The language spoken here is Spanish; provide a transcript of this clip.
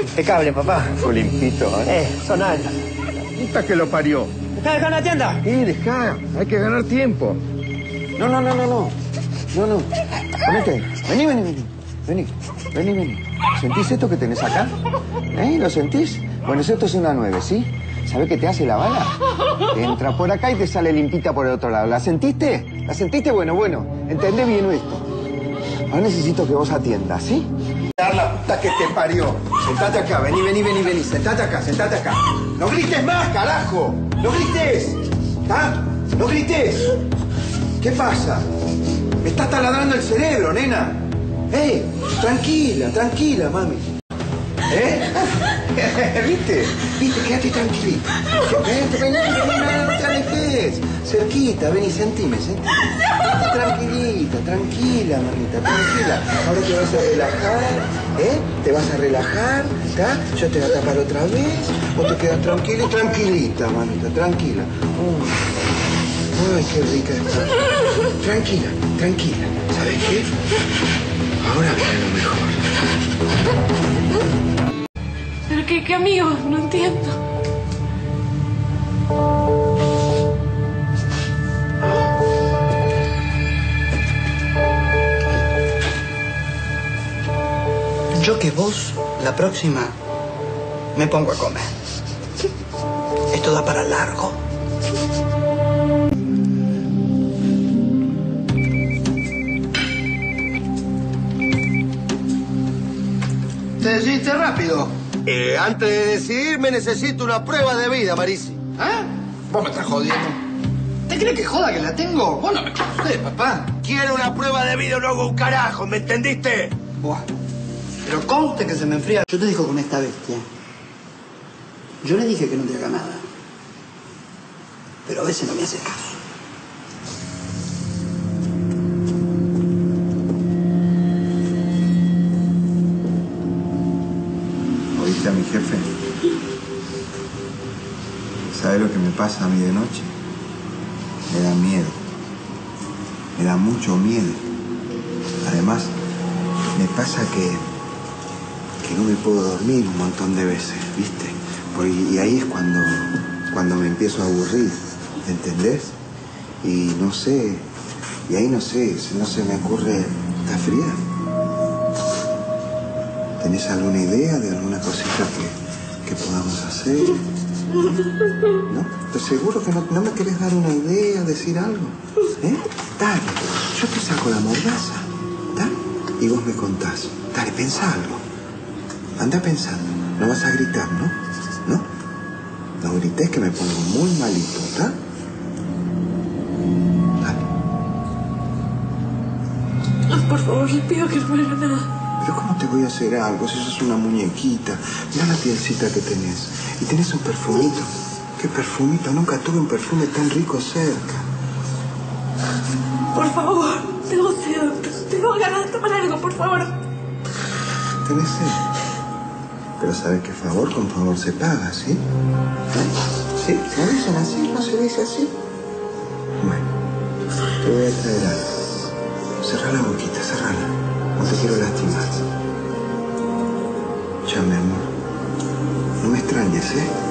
impecable, papá. Fue limpito, ¿eh? Eh, son altas. Puta que lo parió. ¿Me estás dejando la tienda? Sí, dejá. Hay que ganar tiempo. No, no, no, no, no. No, no. Ponete. Vení, vení, vení. Vení, vení, vení. ¿Sentís esto que tenés acá? ¿Eh? ¿Lo sentís? Bueno, esto es una nueve, ¿sí? ¿Sabés qué te hace la bala? Te entra por acá y te sale limpita por el otro lado. ¿La sentiste? ¿La sentiste? Bueno, bueno. Entendé bien esto. Ahora necesito que vos atiendas, ¿sí? La puta que te parió. Sentate acá, vení, vení, vení, vení. Sentate acá, sentate acá. No grites más, carajo. No grites. ¿Ah? No grites. ¿Qué pasa? Me está taladrando el cerebro, nena. ¡Eh! Tranquila, tranquila, mami. ¿Eh? ¿Viste? ¿Viste? Quédate tranquilita. Vente, vení, vení, no te alejes. Cerquita, vení, sentime, sentime. Tranquilita, tranquila, mamita, tranquila. Ahora te vas a relajar, ¿eh? Te vas a relajar, ¿está? Yo te voy a tapar otra vez. Vos te quedas tranquila y tranquilita, mamita, tranquila. Ay, qué rica está. Tranquila, tranquila. ¿Sabes qué? Ahora viene lo mejor. Qué, amigos? No entiendo. Yo que vos, la próxima, me pongo a comer. Esto da para largo. Te decidiste rápido. Eh, antes de decidirme necesito una prueba de vida, Marisi. ¿Eh? Vos me estás jodiendo. ¿Te crees que joda que la tengo? Vos no me conocés, papá. Quiero una prueba de vida o no hago un carajo, ¿me entendiste? Buah. Pero conste que se me enfría. Yo te digo con esta bestia. Yo le dije que no te haga nada. Pero a veces no me hace caso. Jefe? ¿Sabe lo que me pasa a mí de noche? Me da miedo. Me da mucho miedo. Además, me pasa que, que no me puedo dormir un montón de veces, ¿viste? Y ahí es cuando, cuando me empiezo a aburrir, ¿entendés? Y no sé, y ahí no sé, no se me ocurre, ¿está fría? ¿Tenés alguna idea de alguna cosita que, que podamos hacer? ¿No? ¿Estás seguro que no, no me querés dar una idea, decir algo? ¿Eh? Dale, yo te saco la mordaza, ¿está? Y vos me contás. Dale, pensá algo. Anda pensando. No vas a gritar, ¿no? ¿No? No grites que me pongo muy malito, ¿está? Dale. Por favor, le pido que no haga nada. Pero ¿cómo te voy a hacer algo si sos una muñequita? Mira la pielcita que tenés. Y tenés un perfumito. ¿Qué perfumito? Nunca tuve un perfume tan rico cerca. Por favor, tengo sed. Tengo ganas de tomar algo, por favor. ¿Tenés sed? Pero sabes que favor con favor se paga, ¿sí? ¿Eh? ¿Sí? ¿No dicen así? ¿No se dice así? Bueno, te voy a traer algo. Cerrá la boquita, cerrala. No te quiero lastimar. Ya, mi amor. No me extrañes, ¿eh?